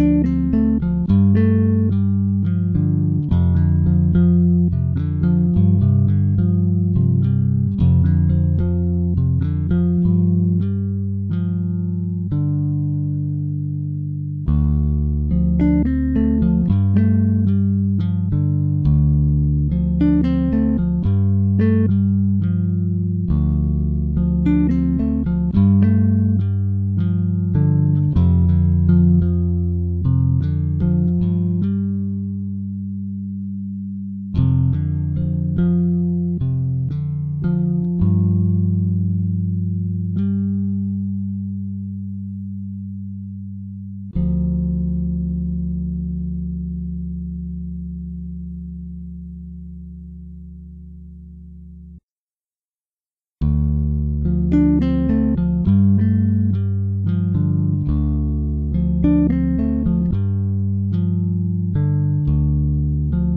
Música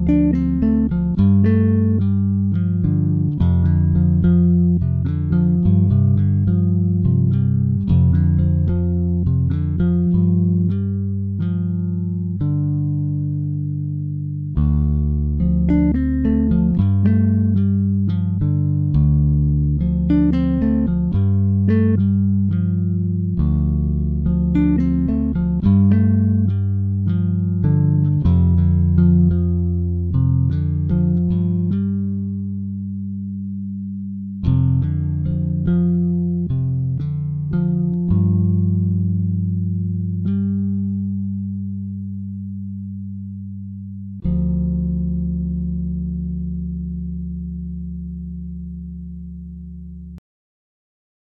thank you